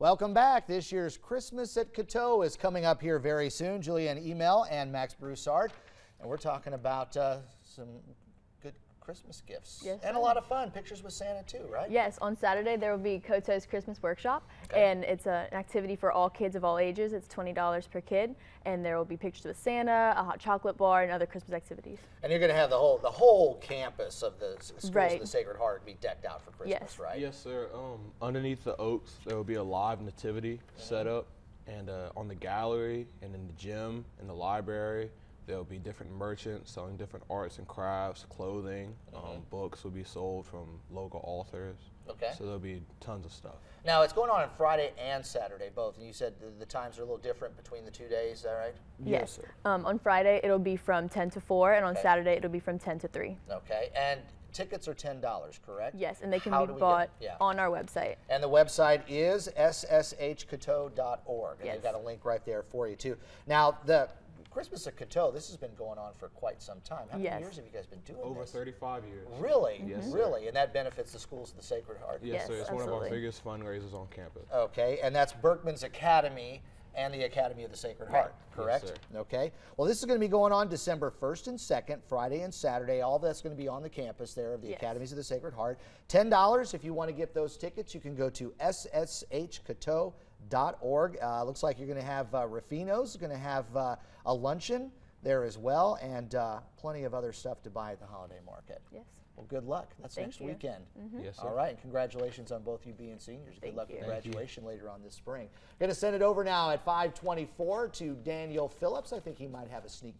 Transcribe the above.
Welcome back. This year's Christmas at Coteau is coming up here very soon. Julianne Email and Max Broussard. And we're talking about uh, some Christmas gifts. Yes, and a lot of fun. Pictures with Santa too, right? Yes, on Saturday there will be Coteau's Christmas Workshop, Okay. and it's a, an activity for all kids of all ages. It's $20 per kid, and there will be pictures with Santa, a hot chocolate bar, and other Christmas activities. And you're going to have the whole the whole campus of the s- schools of the Sacred Heart be decked out for Christmas, Yes. right? Yes, sir. Um, underneath the oaks, there will be a live nativity set up, and uh, on the gallery and in the gym and the library, there will be different merchants selling different arts and crafts, clothing. Um, books will be sold from local authors. Okay. So there'll be tons of stuff. Now it's going on on Friday and Saturday both, and you said the, the times are a little different between the two days. Is that right? Yes. Um, on Friday it'll be from 10 to 4, and on Okay. saturday it'll be from 10 to 3. Okay. And tickets are ten dollars, correct? Yes, and they can How be do get- bought yeah. on our website. And the website is sshcoteau.org. And Yes. they've got a link right there for you, too. Now, the Christmas at Coteau, this has been going on for quite some time. How many Yes. years have you guys been doing this? Over this? 35 years. Really? Mm-hmm. Yes. Really? And that benefits the schools of the Sacred Heart? Yes, Yes, sir. It's one of our biggest fundraisers on campus. Okay, and that's Berchmans Academy and the Academy of the Sacred Heart, correct? sir. Okay. Well, this is going to be going on December 1st and 2nd, Friday and Saturday. All that's going to be on the campus there of the Yes. Academies of the Sacred Heart. $10 if you want to get those tickets. You can go to sshcoteau.org. Uh, looks like you're going to have uh, Ruffino's, going to have uh, a luncheon there as well, and uh, plenty of other stuff to buy at the holiday market. Yes. Well, good luck. That's Thank next you. weekend. Yes, sir. All right, and congratulations on both you being seniors. Good Thank luck with you. Thank graduation later on this spring. Going to send it over now at 524 to Daniel Phillips. I think he might have a sneak